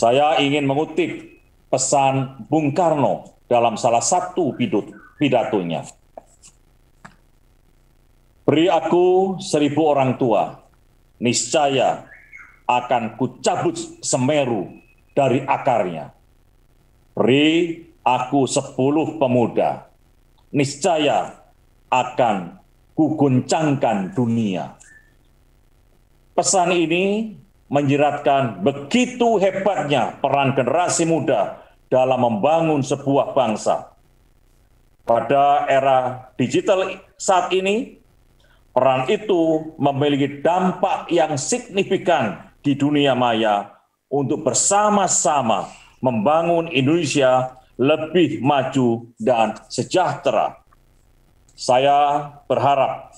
Saya ingin mengutip pesan Bung Karno dalam salah satu pidatonya. Beri aku seribu orang tua, niscaya akan kucabut semeru dari akarnya. Beri aku sepuluh pemuda, niscaya akan kuguncangkan dunia. Pesan ini menjeratkan begitu hebatnya peran generasi muda dalam membangun sebuah bangsa. Pada era digital saat ini, peran itu memiliki dampak yang signifikan di dunia maya untuk bersama-sama membangun Indonesia lebih maju dan sejahtera. Saya berharap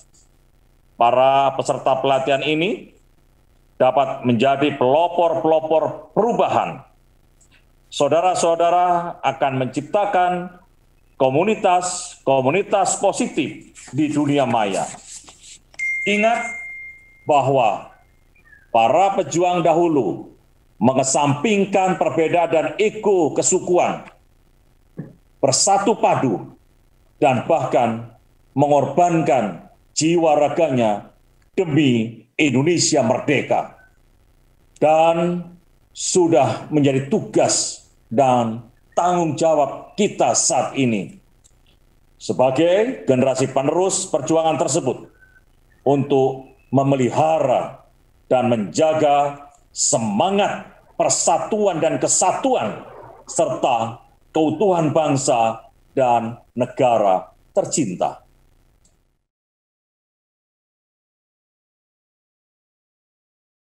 para peserta pelatihan ini dapat menjadi pelopor-pelopor perubahan saudara-saudara akan menciptakan komunitas-komunitas positif di dunia maya. Ingat bahwa para pejuang dahulu mengesampingkan perbedaan dan ego kesukuan, bersatu padu, dan bahkan mengorbankan jiwa raganya demi Indonesia merdeka. Dan sudah menjadi tugas dan tanggung jawab kita saat ini sebagai generasi penerus perjuangan tersebut untuk memelihara dan menjaga semangat persatuan dan kesatuan serta keutuhan bangsa dan negara tercinta.